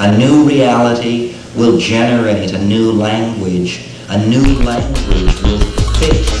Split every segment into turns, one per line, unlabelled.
A new reality will generate a new language. A new language will fix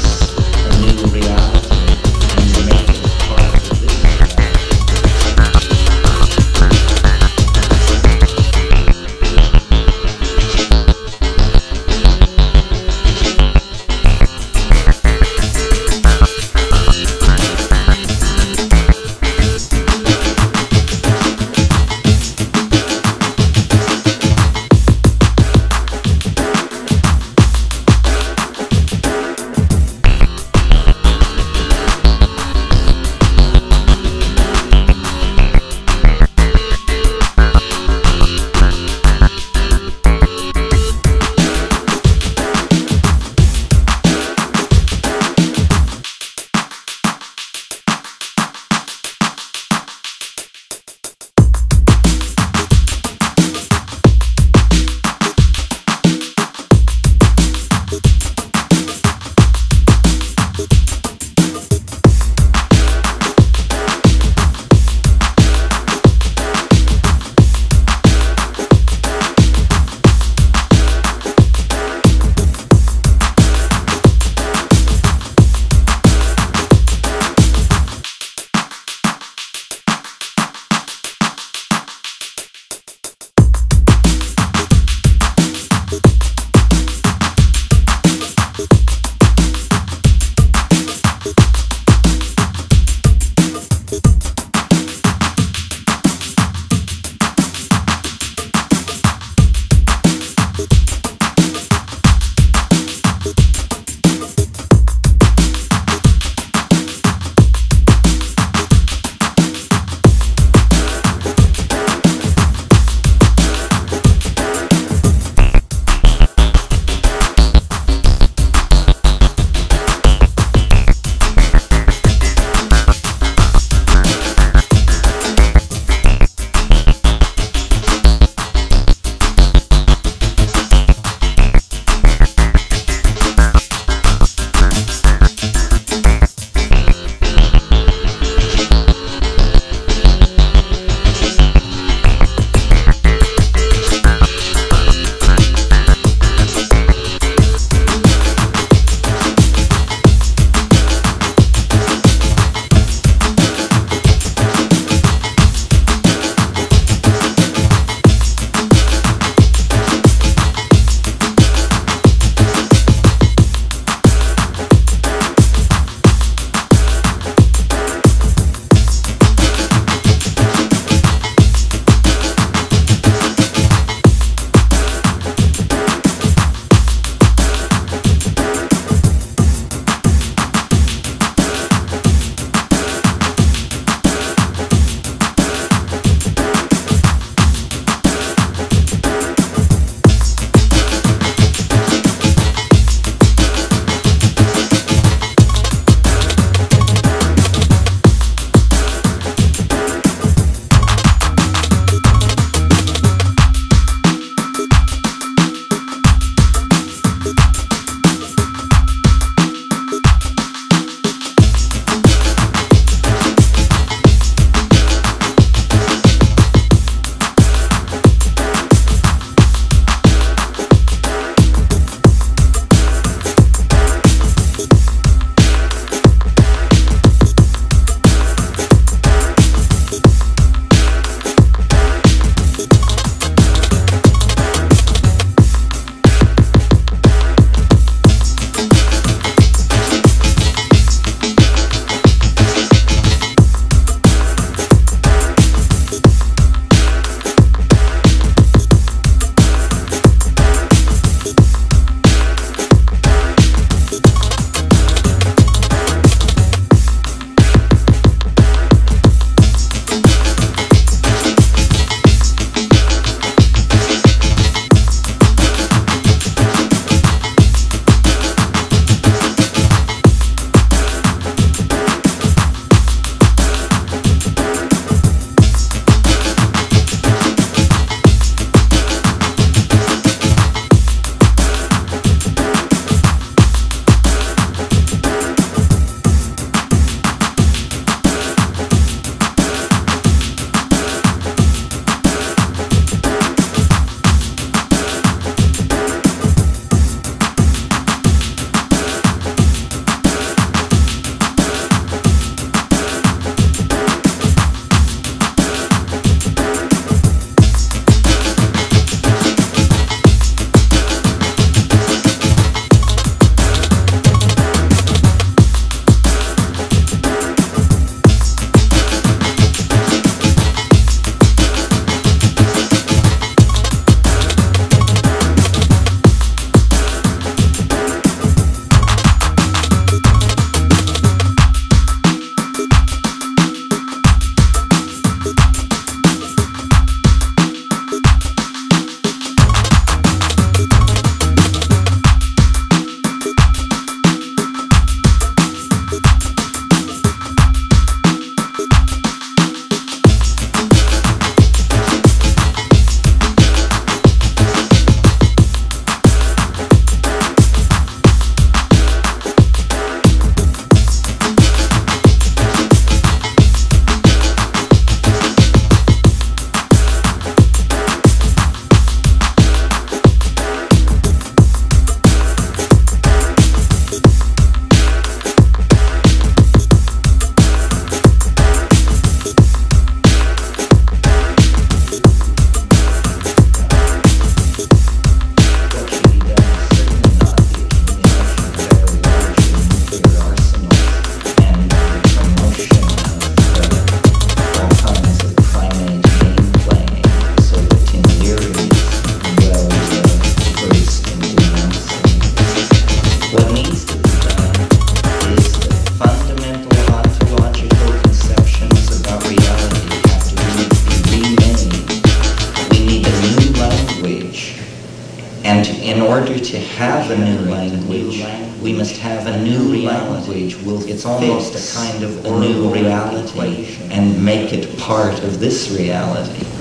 in order to have a new language, we must have a new reality. It's almost a kind of a new reality and make it part of this reality.